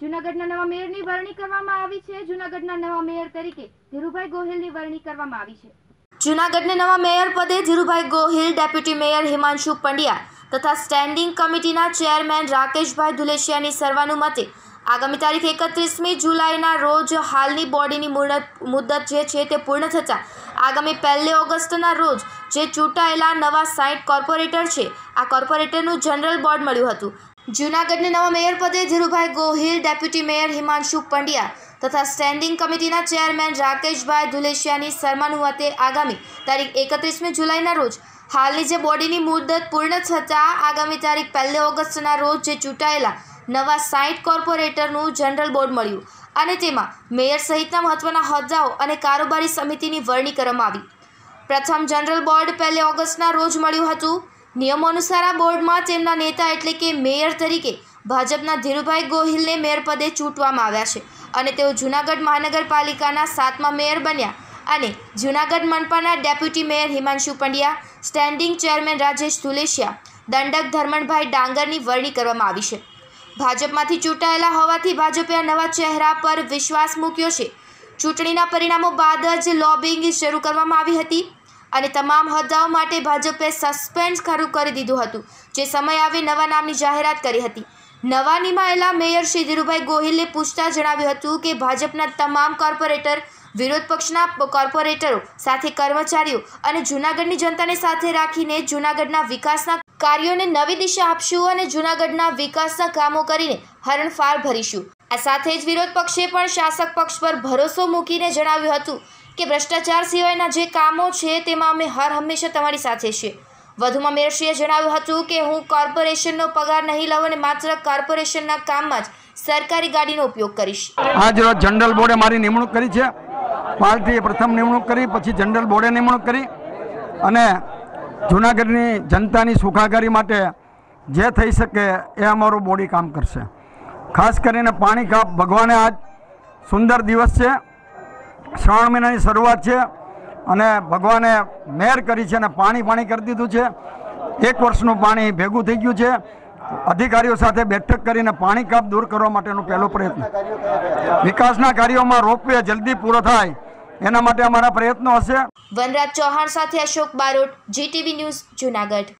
જૂનાગઢના નવા મેયરની વરણી કરવામાં આવી છે. જુનાગઢના નવા મેયર તરીકે ધીરુભાઈ ગોહિલની વરણી કરવામાં આવી છે. જુનાગઢના નવા મેયર પદે ધીરુભાઈ ગોહિલ, ડેપ્યુટી મેયર હિમાંશુ પંડ્યા તથા સ્ટેન્ડિંગ કમિટીના ચેરમેન રાકેશભાઈ ધુલેશિયાની સર્વાનુમતે આગામી તારીખ એકત્રીસમી જુલાઈના રોજ હાલની બોડીની મુદત જે છે તે પૂર્ણ થતાં આગામી પહેલી ઓગસ્ટના રોજ જે ચૂંટાયેલા નવા સાઈઠ કોર્પોરેટર છે, આ કોર્પોરેટરનું જનરલ બોર્ડ મળ્યું હતું. જૂનાગઢના નવા મેયર પદે ધીરુભાઈ ગોહિલ, ડેપ્યુટી મેયર હિમાંશુ પંડ્યા તથા સ્ટેન્ડિંગ કમિટીના ચેરમેન રાકેશભાઈ ધુલેશિયાની સન્માનુમતે આગામી તારીખ એકત્રીસમી જુલાઈના રોજ હાલની જે બોડીની મુદત પૂર્ણ થતાં આગામી તારીખ પહેલી ઓગસ્ટના રોજ જે ચૂંટાયેલા નવા સાઈઠ કોર્પોરેટરનું જનરલ બોર્ડ મળ્યું અને તેમાં મેયર સહિતના મહત્વના હોદ્દાઓ અને કારોબારી સમિતિની વરણી કરવામાં આવી. પ્રથમ જનરલ બોર્ડ પહેલી ઓગસ્ટના રોજ મળ્યું હતું. નિયમો અનુસાર આ બોર્ડમાં તેમના નેતા એટલે કે મેયર તરીકે ભાજપના ધીરુભાઈ ગોહિલને મેયર પદે ચૂંટવામાં આવ્યા છે અને તેઓ જૂનાગઢ મહાનગરપાલિકાના સાતમા મેયર બન્યા અને Junagadh મનપાના deputy mayor Himanshu Pandya, standing chairman Rajesh Dhuleshiya, દંડક ધર્મણભાઈ ડાંગરની વરણી કરવામાં આવી છે. ભાજપમાંથી ચૂંટાયેલા હોવાથી ભાજપે આ નવા ચહેરા પર વિશ્વાસ મૂક્યો છે. ચૂંટણીના પરિણામો બાદ જ લોબિંગ શરૂ કરવામાં આવી હતી અને તમામ હોદ્દાઓ માટે ભાજપે સસ્પેન્ડ ખરું કરી દીધું હતું, જે સમય આવે નવા નામની જાહેરાત કરી હતી. નવા નિમાયેલા મેયર શ્રી ધીરુભાઈ ગોહિલે પૂછતા જણાવ્યું હતું કે ભાજપના તમામ કોર્પોરેટર, વિરોધ પક્ષના કોર્પોરેટરો સાથે કર્મચારીઓ અને જૂનાગઢની જનતાને સાથે રાખીને જૂનાગઢના વિકાસના કાર્યોને નવી દિશા આપશું અને જૂનાગઢના વિકાસના કામો કરીને હરણફાળ ભરીશું. આ સાથે જ વિરોધ પક્ષે પણ શાસક પક્ષ પર ભરોસો મૂકીને જણાવ્યું હતું કે ભ્રષ્ટાચાર સિવાયના જે કામો છે તેમાં અમે હર હંમેશા તમારી સાથે છીએ. વધુમાં મેરશીએ જણાવ્યું હતું કે હું કોર્પોરેશનનો પગાર નહીં લઉં અને માત્ર કોર્પોરેશનના કામમાં જ સરકારી ગાડીનો ઉપયોગ કરીશ. આજ રોજ જનરલ બોર્ડે મારી નિમણૂક કરી છે. પાર્ટીએ પ્રથમ નિમણૂક કરી, પછી જનરલ બોર્ડે નિમણૂક કરી. અને જૂનાગઢની જનતાની સુખાકારી માટે જે થઈ શકે એ અમારું બોડી કામ કરશે. ખાસ કરીને પાણી કાપ ભગવાને આજ સુંદર દિવસ છે. શ્રાવણ મહિનાની શરૂઆત છે અને ભગવાને મેર કરી છે અને પાણી પાણી કરી દીધું છે. એક વર્ષનું પાણી ભેગું થઈ ગયું છે. અધિકારીઓ સાથે બેઠક કરીને પાણી કાપ દૂર કરવા માટેનો પહેલો પ્રયત્ન. વિકાસના કાર્યોમાં રોપવે જલ્દી પૂરો થાય એના માટે અમારા પ્રયત્નો હશે. વનરાજ ચૌહાણ સાથે અશોક બારોટ જીટીવી ન્યૂઝ જૂનાગઢ.